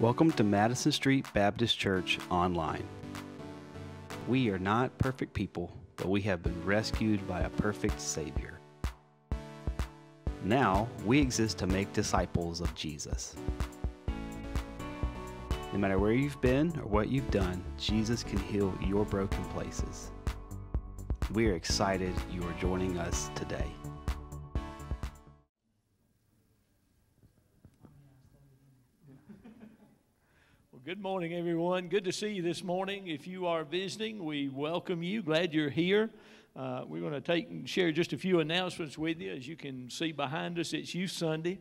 Welcome to Madison Street Baptist Church Online. We are not perfect people, but we have been rescued by a perfect Savior. Now, we exist to make disciples of Jesus. No matter where you've been or what you've done, Jesus can heal your broken places. We are excited you are joining us today. Good morning, everyone. Good to see you this morning. If you are visiting, we welcome you. Glad you're here. Uh, we're going to take and share just a few announcements with you. As you can see behind us, it's Youth Sunday.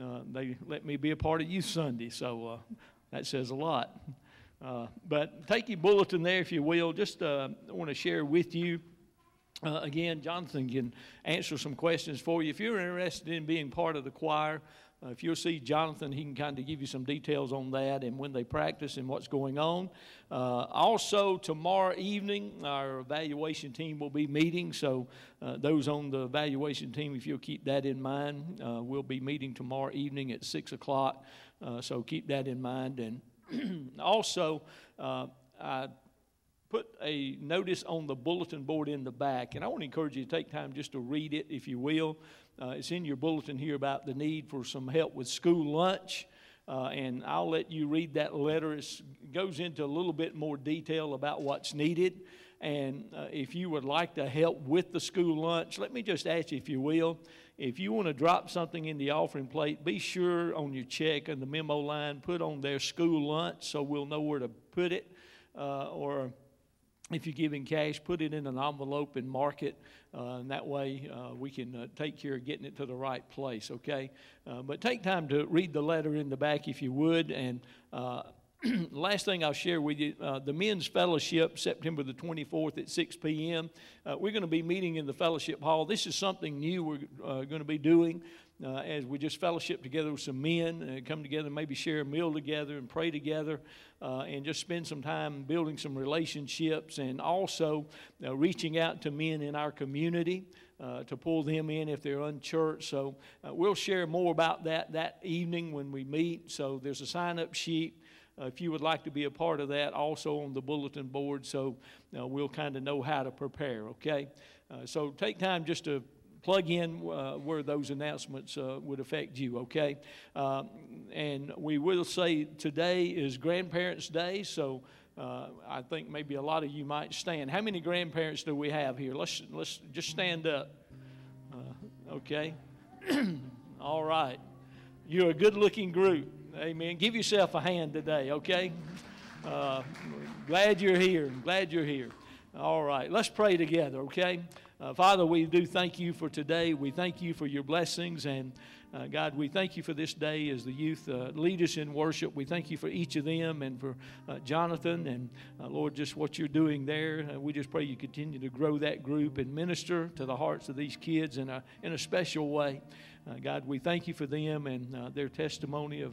Uh, they let me be a part of Youth Sunday, so uh, that says a lot. Uh, but take your bulletin there, if you will. Just uh, want to share with you. Uh, again, Jonathan can answer some questions for you. If you're interested in being part of the choir, uh, if you'll see Jonathan, he can kind of give you some details on that and when they practice and what's going on. Uh, also, tomorrow evening, our evaluation team will be meeting. So, uh, those on the evaluation team, if you'll keep that in mind, uh, we'll be meeting tomorrow evening at 6 o'clock. Uh, so, keep that in mind. And also, uh, I put a notice on the bulletin board in the back, and I want to encourage you to take time just to read it, if you will. Uh, it's in your bulletin here about the need for some help with school lunch. Uh, and I'll let you read that letter. It goes into a little bit more detail about what's needed. And uh, if you would like to help with the school lunch, let me just ask you, if you will, if you want to drop something in the offering plate, be sure on your check and the memo line, put on their school lunch so we'll know where to put it. Uh, or if you're giving cash, put it in an envelope and mark it. Uh, and that way uh, we can uh, take care of getting it to the right place, okay? Uh, but take time to read the letter in the back if you would. And uh, last thing I'll share with you uh, the men's fellowship, September the 24th at 6 p.m. we're going to be meeting in the fellowship hall. This is something new we're going to be doing uh, as we just fellowship together with some men, uh, come together, maybe share a meal together and pray together, uh, and just spend some time building some relationships and also uh, reaching out to men in our community. Uh, to pull them in if they're unchurched. So uh, we'll share more about that that evening when we meet. So there's a sign up sheet. Uh, if you would like to be a part of that, also on the bulletin board, so uh, we'll kind of know how to prepare, okay? Uh, so take time just to plug in uh, where those announcements uh, would affect you, okay? Um, and we will say today is Grandparents' Day, so uh, I think maybe a lot of you might stand. How many grandparents do we have here? Let's, let's just stand up, uh, okay? All right. You're a good looking group. Amen. Give yourself a hand today, okay? Uh, glad you're here. Glad you're here. All right. Let's pray together, okay? Uh, Father, we do thank you for today. We thank you for your blessings. And uh, God, we thank you for this day as the youth uh, lead us in worship. We thank you for each of them and for uh, Jonathan and uh, Lord, just what you're doing there. Uh, we just pray you continue to grow that group and minister to the hearts of these kids in a, in a special way. God, we thank you for them and their testimony of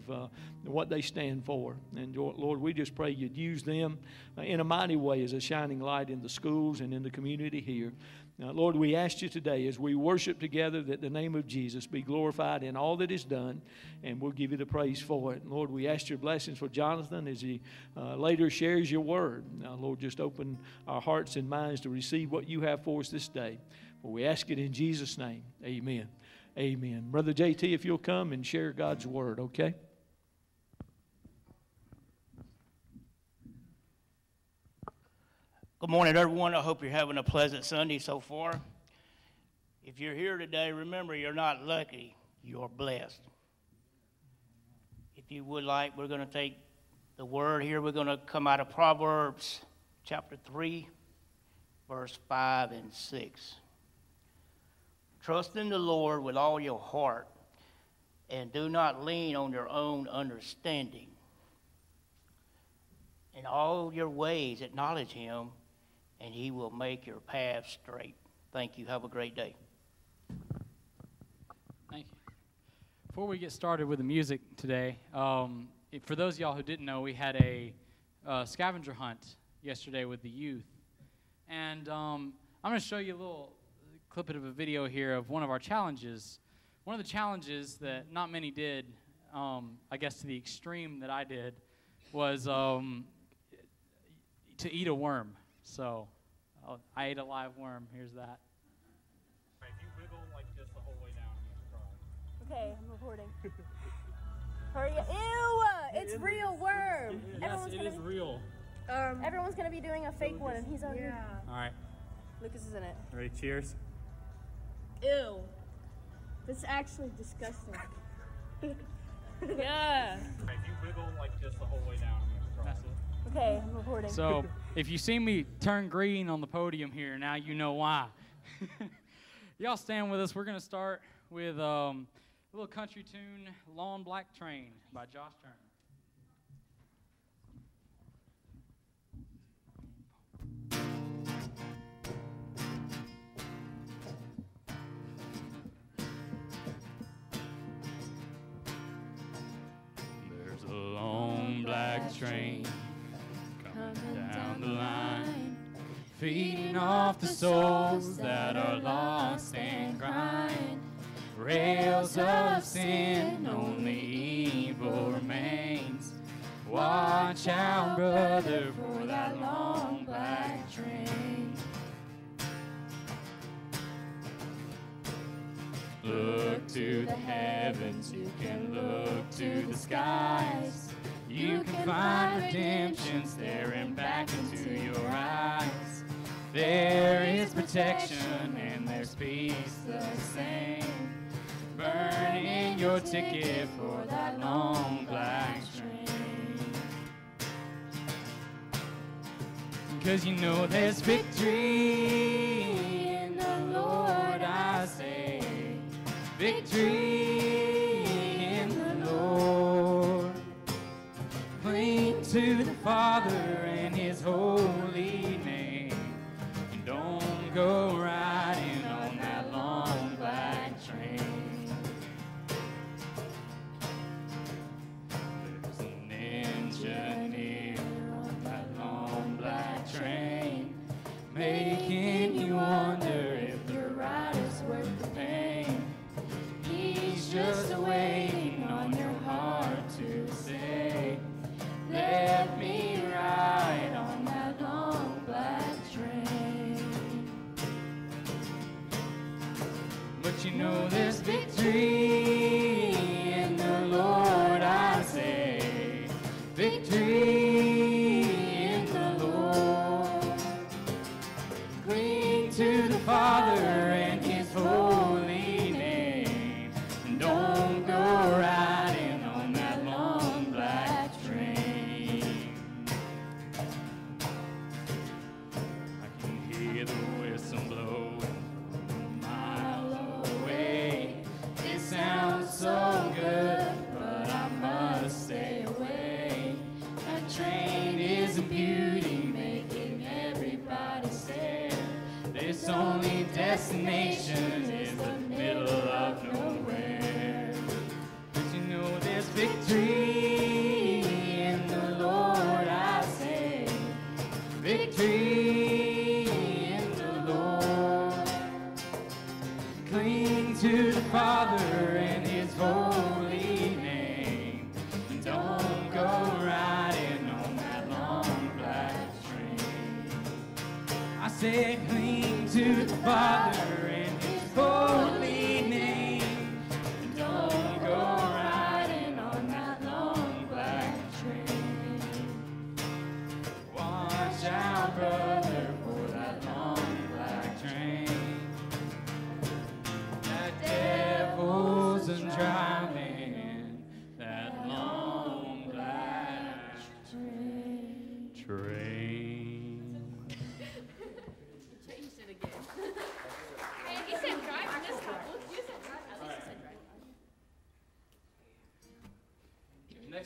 what they stand for. And Lord, we just pray you'd use them in a mighty way as a shining light in the schools and in the community here. Now, Lord, we ask you today as we worship together that the name of Jesus be glorified in all that is done, and we'll give you the praise for it. Lord, we ask your blessings for Jonathan as he uh, later shares your word. Now, Lord, just open our hearts and minds to receive what you have for us this day. For we ask it in Jesus' name. Amen. Amen. Brother JT, if you'll come and share God's word, okay? Good morning, everyone. I hope you're having a pleasant Sunday so far. If you're here today, remember you're not lucky, you're blessed. If you would like, we're going to take the word here. We're going to come out of Proverbs chapter 3, verse 5 and 6. Trust in the Lord with all your heart and do not lean on your own understanding. In all your ways, acknowledge Him and He will make your path straight. Thank you. Have a great day. Thank you. Before we get started with the music today, um, for those of y'all who didn't know, we had a uh, scavenger hunt yesterday with the youth. And um, I'm going to show you a little clip of a video here of one of our challenges. One of the challenges that not many did um, I guess to the extreme that I did, was um, to eat a worm. So uh, I ate a live worm. Here's that. If you wiggle like this the whole way down, I'm gonna cry. Okay, I'm recording. Hurry up. Ew! It's real worm. Everyone's gonna be, real. um, everyone's gonna be doing a fake one, and he's on here. All right, Lucas is in it. ready? Cheers. Ew. That's actually disgusting. yeah. If you wiggle like this the whole way down, I'm gonna cry. Okay, I'm recording. So if you see me turn green on the podium here, now you know why. Y'all stand with us. We're going to start with um, a little country tune, Long Black Train by Josh Turner. There's a long black train down the line, feeding off the souls that are lost and crying. Rails of sin, only evil remains. Watch out, brother, for that long black train. Look to the heavens, you can look to the skies. You can find redemption staring back into your eyes. There is protection and there's peace the same. Burning your ticket for that long black train. Cause you know there's victory in the Lord, I say. Victory to the Father and His holy name. And don't go Cling to the Father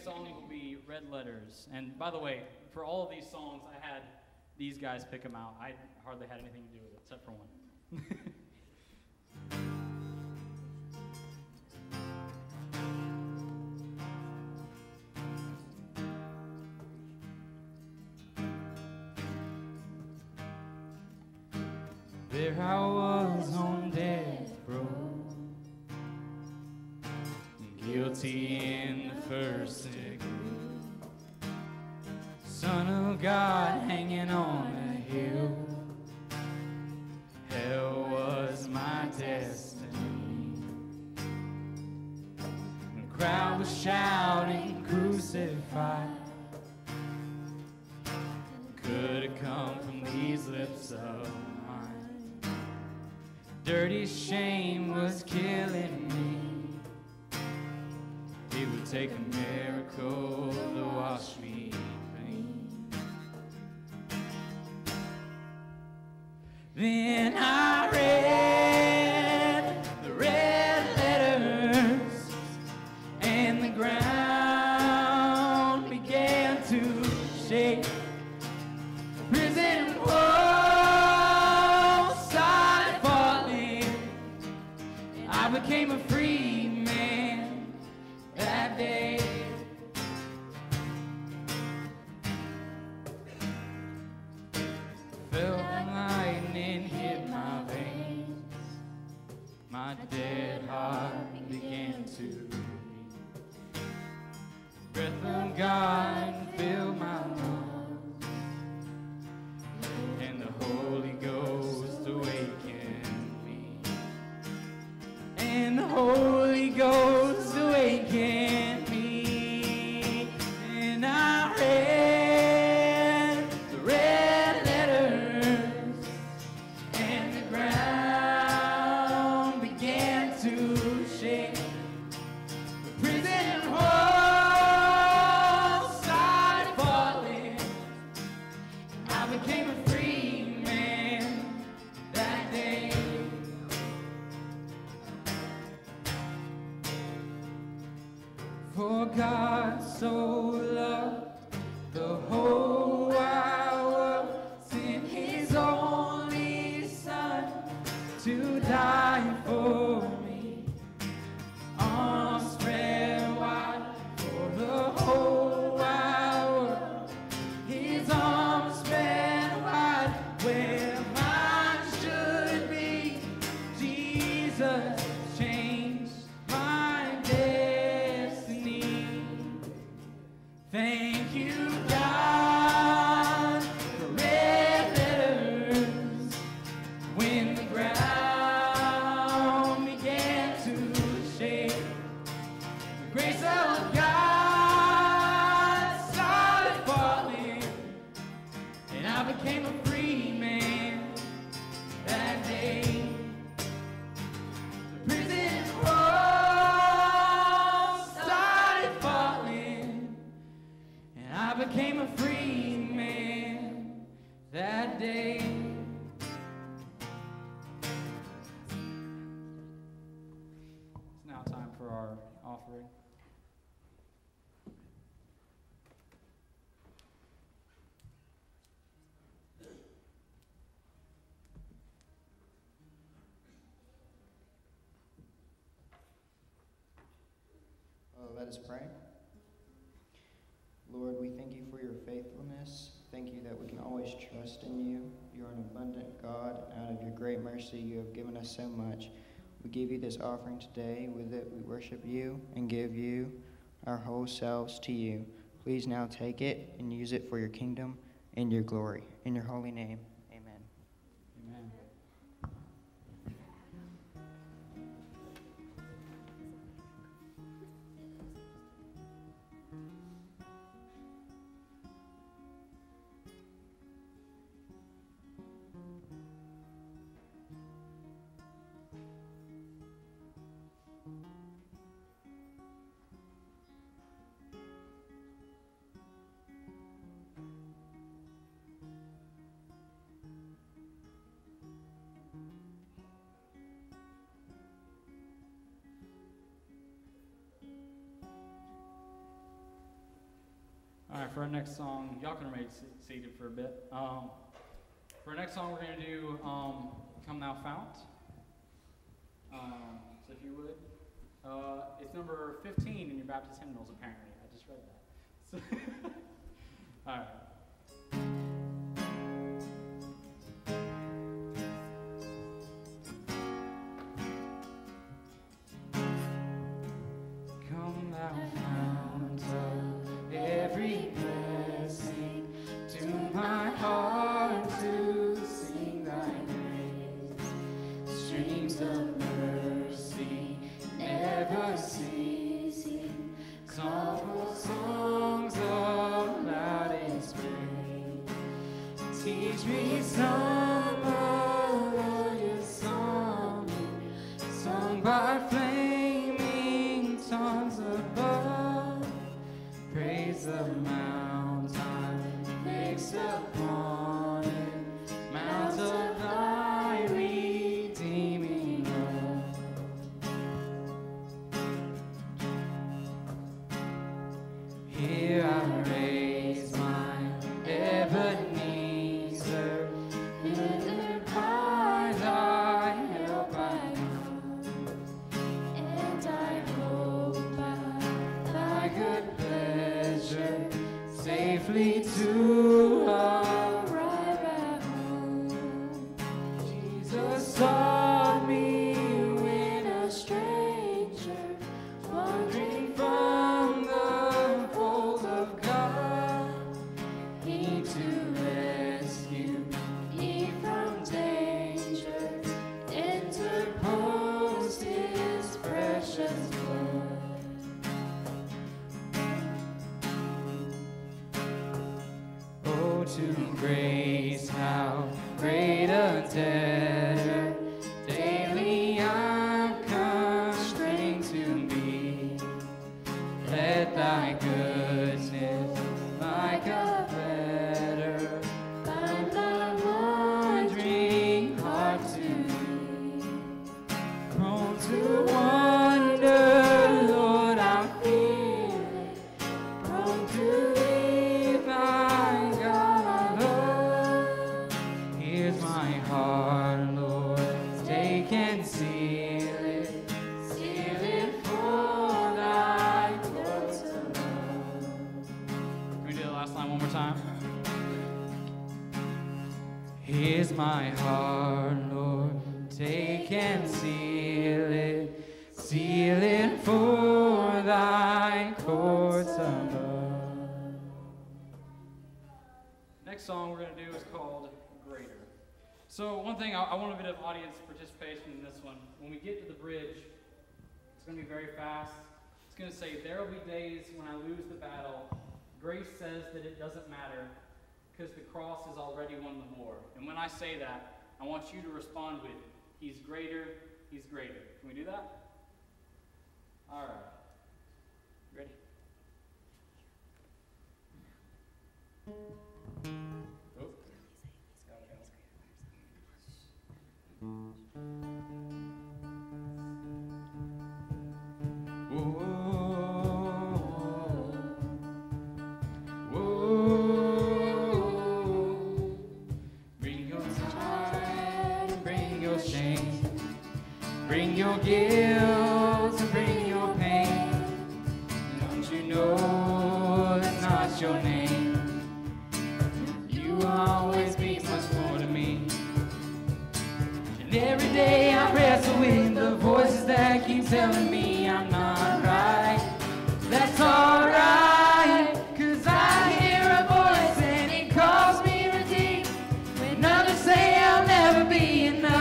song will be Red Letters. And by the way, for all of these songs, I had these guys pick them out. I hardly had anything to do with it, except for one. My dead let us pray. Lord, we thank you for your faithfulness. Thank you that we can always trust in you. You're an abundant God. Out of your great mercy, you have given us so much. We give you this offering today. With it, we worship you and give you our whole selves to you. Please now take it and use it for your kingdom and your glory. In your holy name, right, for our next song, y'all can remain seated for a bit. Um, for our next song, we're going to do um, Come Thou Fount. Um, so if you would. Uh, it's number 15 in your Baptist hymnals, apparently. I just read that. So All right. Time? Here's my heart, Lord, take and seal it, seal it for thy courts above. Next song we're going to do is called Greater. So, one thing I, I want a bit of audience participation in this one. When we get to the bridge, it's going to be very fast. It's going to say, There will be days when I lose the battle. Grace says that it doesn't matter because the cross has already won the war. And when I say that, I want you to respond with, He's greater, He's greater. Can we do that? All right. Ready? Oh. Bring and bring your pain. Don't you know that's not your name? You always much more to me. And every day I wrestle with the voices that keep telling me I'm not right. That's alright, cause I hear a voice and it calls me redeemed. When others say I'll never be enough.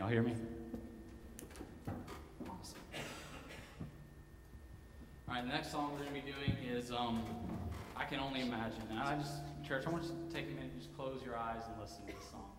Y'all hear me? Awesome. All right, the next song we're going to be doing is um, I Can Only Imagine. And I just, church, I want you to take a minute, just close your eyes and listen to this song,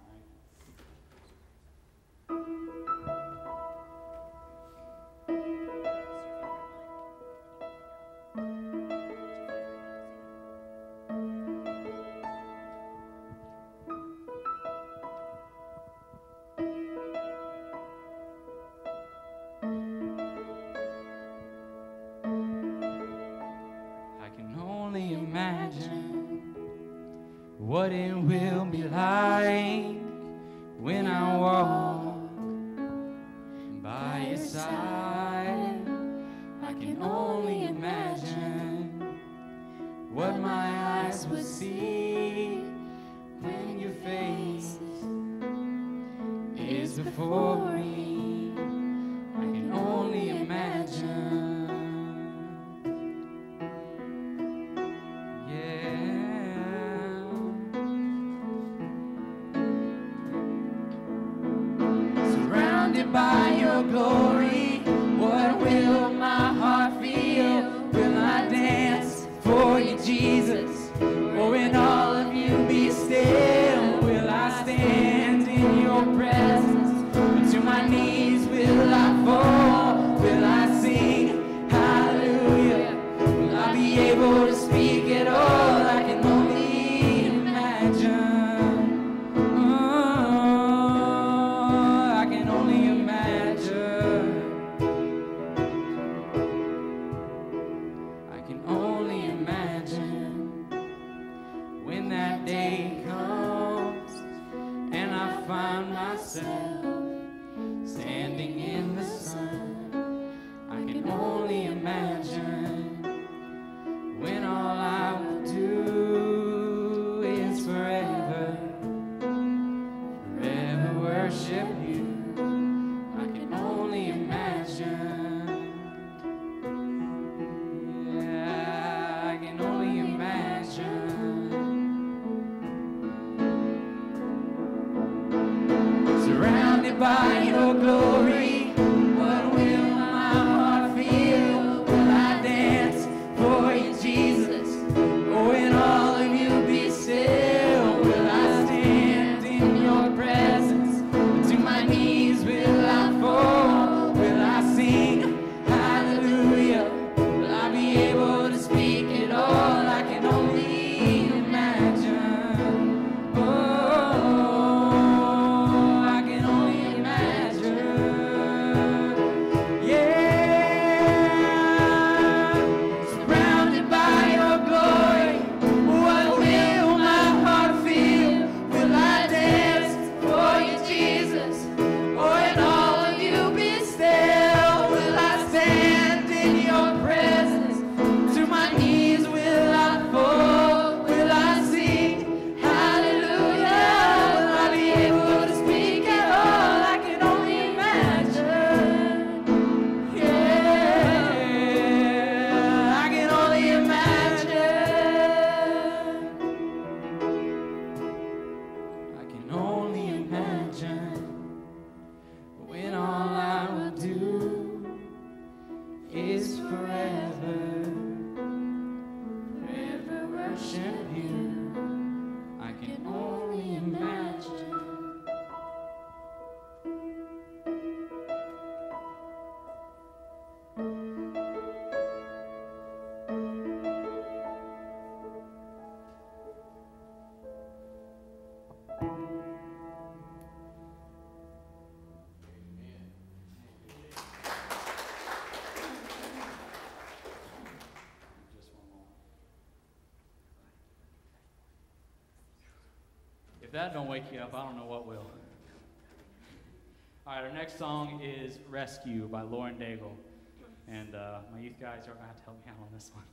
up, I don't know what will. All right, our next song is Rescue by Lauren Daigle. And uh, my youth guys are going to have to help me out on this one.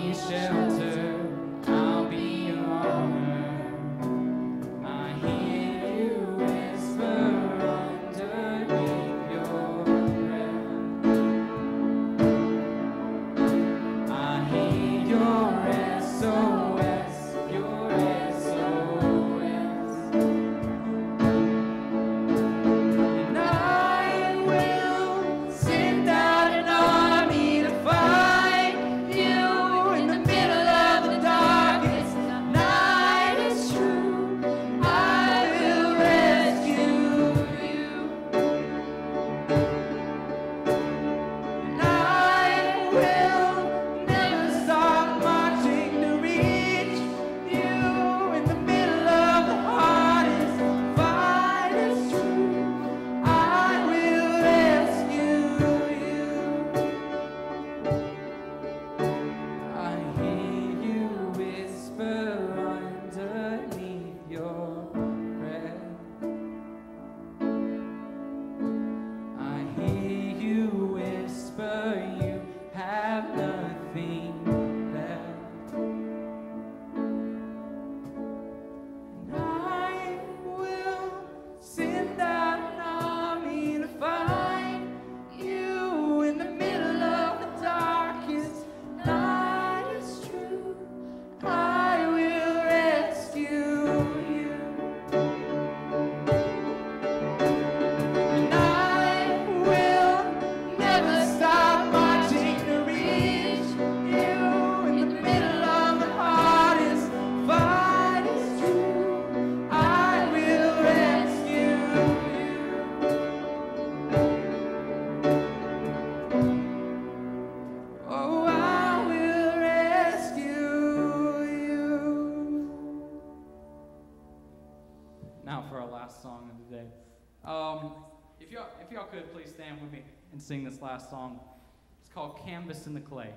shelter. last song. It's called Canvas and the Clay.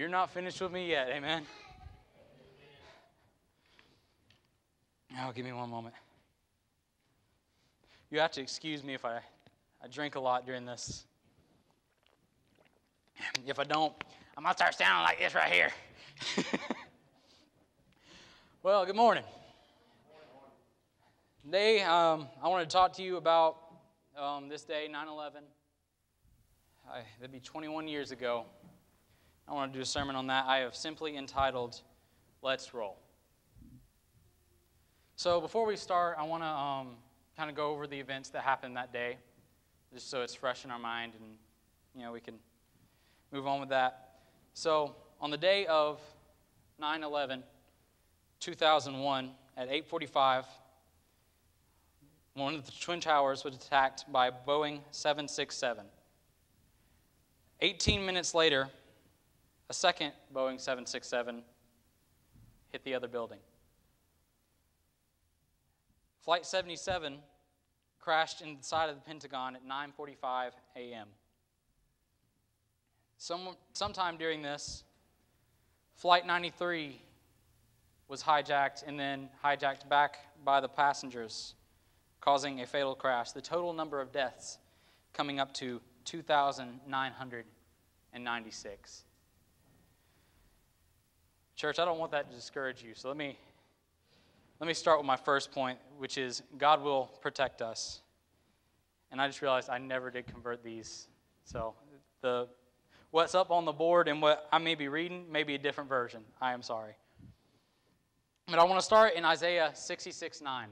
You're not finished with me yet, amen? Now, give me one moment. You have to excuse me if I, I drink a lot during this. If I don't, I'm going to start sounding like this right here. well, good morning. Today, um, I want to talk to you about um, this day, 9 11. That'd be 21 years ago. I want to do a sermon on that. I have simply entitled, Let's Roll. So before we start, I want to um, kind of go over the events that happened that day, just so it's fresh in our mind and, you know, we can move on with that. So on the day of 9 11, 2001, at 845, one of the Twin Towers was attacked by a Boeing 767. 18 minutes later, a second Boeing 767 hit the other building. Flight 77 crashed inside of the Pentagon at 9:45 a.m. Some, sometime during this, Flight 93 was hijacked and then hijacked back by the passengers, causing a fatal crash. The total number of deaths coming up to 2,996. Church, I don't want that to discourage you, so let me, let me start with my first point, which is God will protect us. And I just realized I never did convert these. So the what's up on the board and what I may be reading may be a different version. I am sorry. But I want to start in Isaiah 66 9,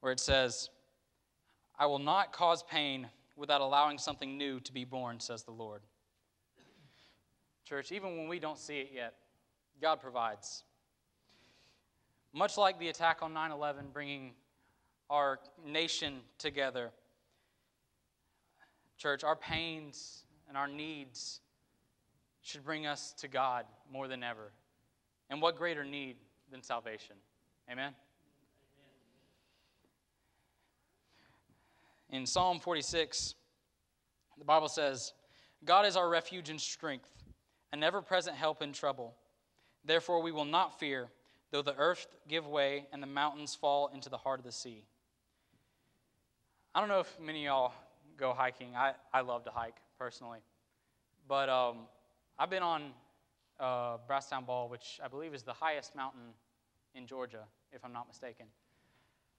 where it says, I will not cause pain without allowing something new to be born, says the Lord. Church, even when we don't see it yet, God provides. Much like the attack on 9 11, bringing our nation together, church, our pains and our needs should bring us to God more than ever. And what greater need than salvation? Amen? In Psalm 46, the Bible says, God is our refuge and strength, an ever present help in trouble. Therefore, we will not fear, though the earth give way and the mountains fall into the heart of the sea. I don't know if many of y'all go hiking. I, I love to hike personally. But um, I've been on uh, Brasstown Bald, which I believe is the highest mountain in Georgia, if I'm not mistaken.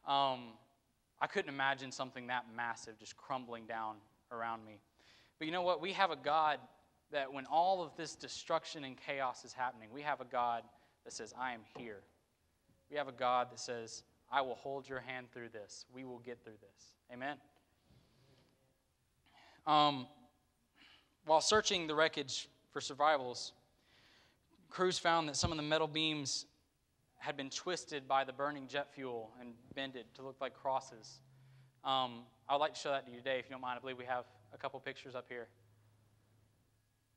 Um, I couldn't imagine something that massive just crumbling down around me. But you know what? We have a God that when all of this destruction and chaos is happening, we have a God that says, I am here. We have a God that says, I will hold your hand through this. We will get through this. Amen. Um, while searching the wreckage for survivals, crews found that some of the metal beams had been twisted by the burning jet fuel and bended to look like crosses. Um, I would like to show that to you today, if you don't mind. I believe we have a couple pictures up here.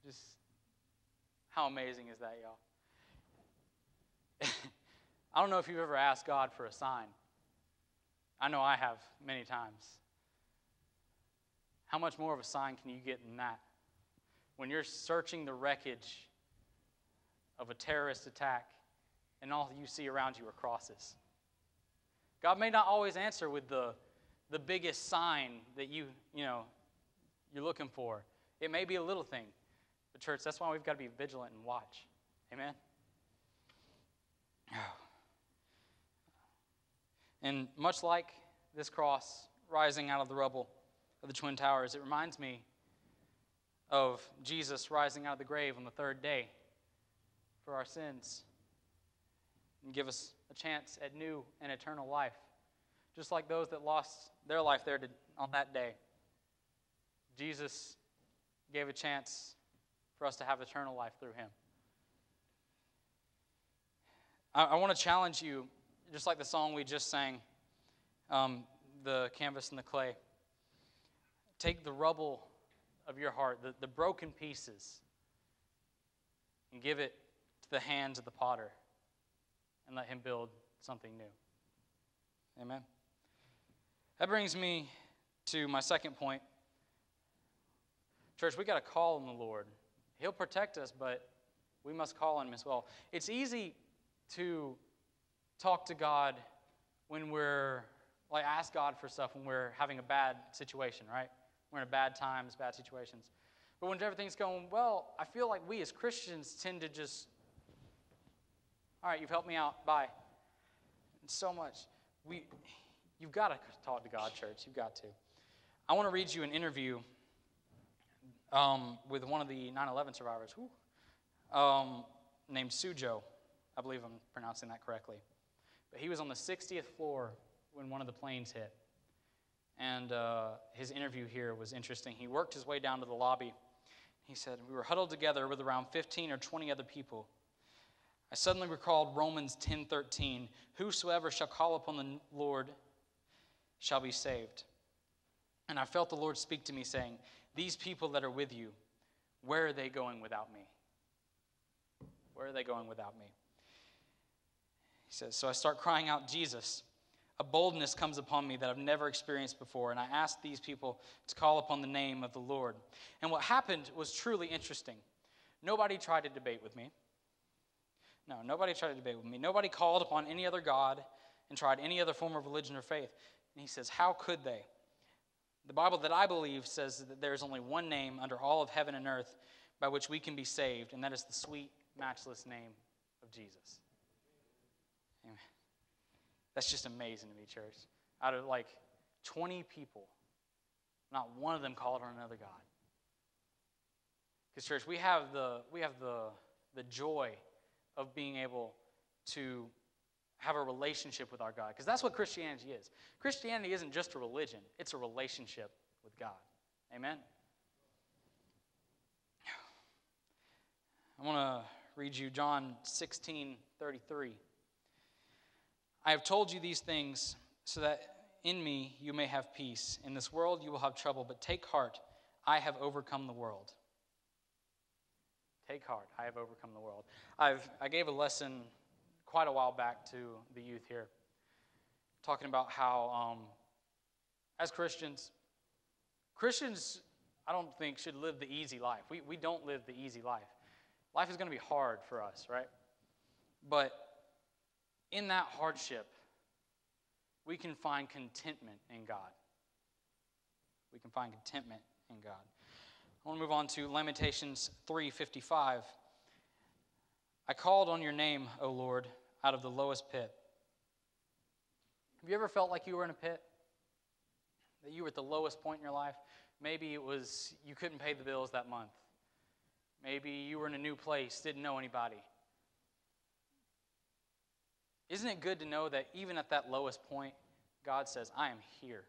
Just how amazing is that, y'all? I don't know if you've ever asked God for a sign. I know I have many times. How much more of a sign can you get than that? When you're searching the wreckage of a terrorist attack and all you see around you are crosses. God may not always answer with the, the biggest sign that you, you know, you're looking for. It may be a little thing. But church, that's why we've got to be vigilant and watch. Amen. And much like this cross rising out of the rubble of the Twin Towers, it reminds me of Jesus rising out of the grave on the third day for our sins and give us a chance at new and eternal life, just like those that lost their life there to, on that day. Jesus gave a chance for us to have eternal life through him. I, I want to challenge you just like the song we just sang, um, the canvas and the clay. Take the rubble of your heart, the, the broken pieces, and give it to the hands of the potter and let him build something new. Amen. That brings me to my second point. Church, we got to call on the Lord. He'll protect us, but we must call on him as well. It's easy to talk to God when we're, like, ask God for stuff when we're having a bad situation, right? We're in a bad times, bad situations. But when everything's going well, I feel like we as Christians tend to just, all right, you've helped me out, bye. And so much. We, you've got to talk to God, church. You've got to. I want to read you an interview um, with one of the 9 11 survivors um, named Sujo. I believe I'm pronouncing that correctly. But he was on the 60th floor when one of the planes hit. And uh, his interview here was interesting. He worked his way down to the lobby. He said, We were huddled together with around 15 or 20 other people. I suddenly recalled Romans 10:13, "Whosoever shall call upon the Lord shall be saved." And I felt the Lord speak to me saying, "These people that are with you, where are they going without me? Where are they going without me?" He says, So I start crying out, Jesus, a boldness comes upon me that I've never experienced before, and I asked these people to call upon the name of the Lord. And what happened was truly interesting. Nobody tried to debate with me. No, nobody tried to debate with me. Nobody called upon any other God and tried any other form of religion or faith. And he says, How could they? The Bible that I believe says that there is only one name under all of heaven and earth by which we can be saved, and that is the sweet, matchless name of Jesus. Amen. That's just amazing to me, church. Out of like 20 people, not one of them called on another God. Because, church, we have the, we have the, the joy of being able to have a relationship with our God. Because that's what Christianity is. Christianity isn't just a religion, it's a relationship with God. Amen? I want to read you John 16 33. I have told you these things so that in me you may have peace. In this world you will have trouble, but take heart, I have overcome the world. Take heart, I have overcome the world. I've, I gave a lesson quite a while back to the youth here, talking about how, um, as Christians, Christians, I don't think, should live the easy life. We, we don't live the easy life. Life is going to be hard for us, right? But in that hardship, we can find contentment in God. We can find contentment in God. I want to move on to Lamentations 3:55. I called on your name, O Lord, out of the lowest pit. Have you ever felt like you were in a pit? That you were at the lowest point in your life? Maybe it was you couldn't pay the bills that month. Maybe you were in a new place, didn't know anybody. Isn't it good to know that even at that lowest point, God says, I am here.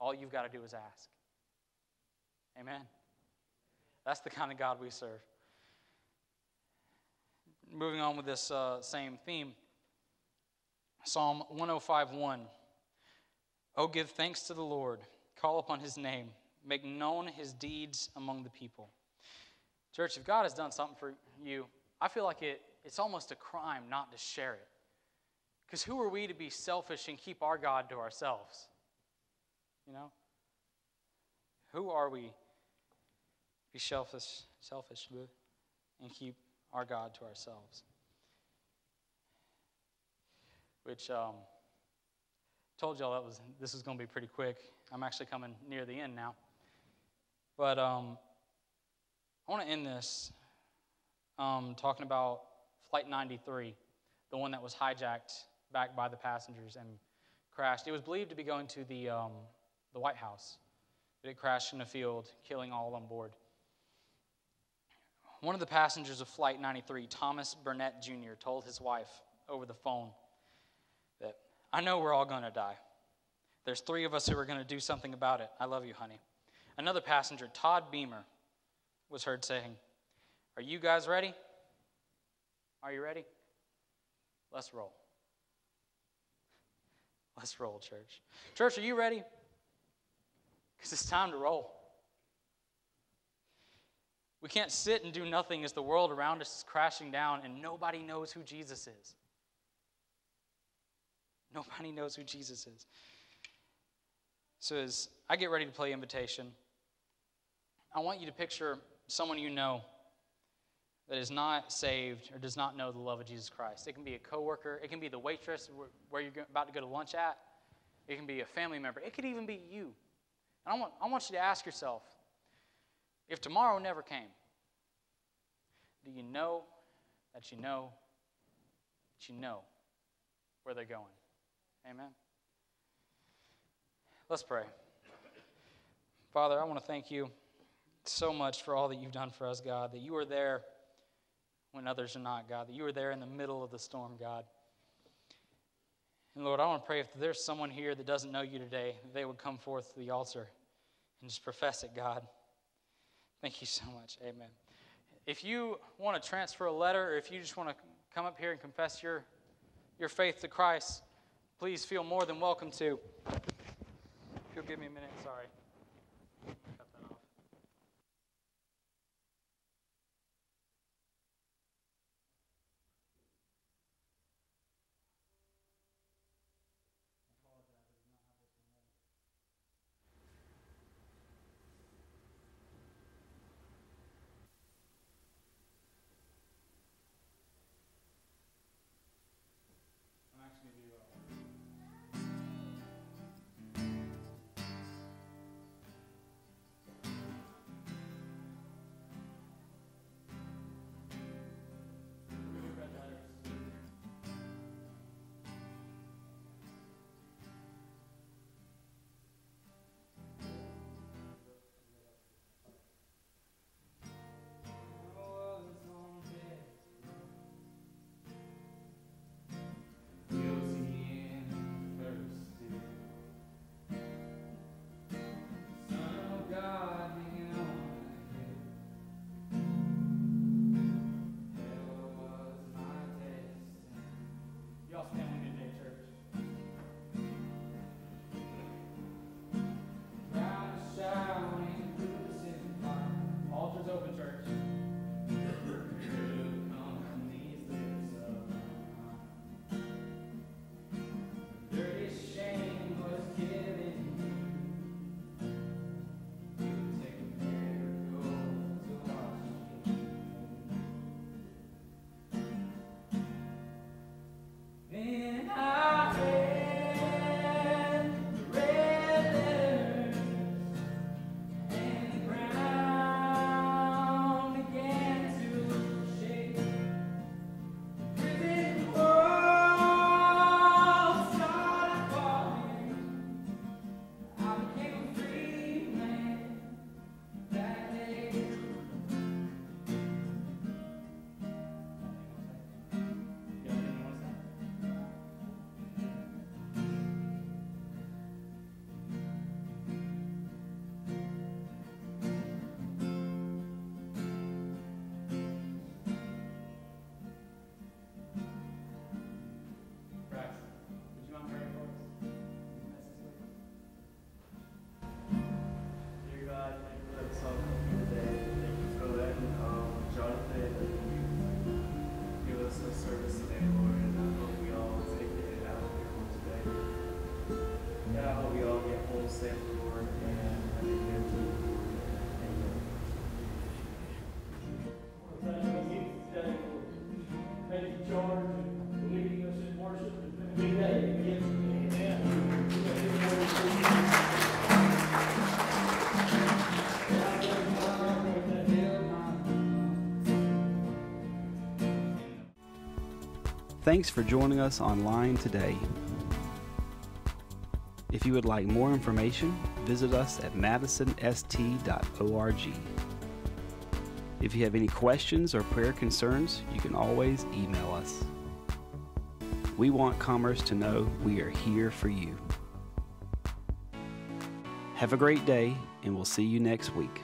All you've got to do is ask. Amen. That's the kind of God we serve. Moving on with this uh, same theme Psalm 105:1. Oh, give thanks to the Lord, call upon his name, make known his deeds among the people. Church, if God has done something for you, I feel like it, it's almost a crime not to share it. Because who are we to be selfish and keep our God to ourselves? You know? Who are we be selfish, selfish and keep our God to ourselves? Which um, told y'all that was this is going to be pretty quick. I'm actually coming near the end now. But um, I want to end this um, talking about Flight 93, the one that was hijacked back by the passengers and crashed. It was believed to be going to the, um, the White House, but it crashed in a field, killing all on board. One of the passengers of Flight 93, Thomas Burnett Jr., told his wife over the phone that, I know we're all going to die. There's three of us who are going to do something about it. I love you, honey. Another passenger, Todd Beamer, was heard saying, Are you guys ready? Are you ready? Let's roll. Let's roll, church. Church, are you ready? Because it's time to roll. We can't sit and do nothing as the world around us is crashing down and nobody knows who Jesus is. Nobody knows who Jesus is. So, as I get ready to play invitation, I want you to picture someone you know that is not saved or does not know the love of Jesus Christ. It can be a coworker, it can be the waitress where you're about to go to lunch at, it can be a family member, it could even be you. And I want, I want you to ask yourself if tomorrow never came, do you know that you know that you know where they're going? Amen. Let's pray. Father, I want to thank you so much for all that you've done for us, God, that you are there when others are not, God, that you are there in the middle of the storm, God. And Lord, I want to pray if there's someone here that doesn't know you today, they would come forth to the altar and just profess it, God. Thank you so much. Amen. If you want to transfer a letter, or if you just want to come up here and confess your, your faith to Christ, please feel more than welcome to. If you'll give me a minute, sorry. Thanks for joining us online today. If you would like more information, visit us at madisonst.org. If you have any questions or prayer concerns, you can always email us. We want Commerce to know we are here for you. Have a great day, and we'll see you next week.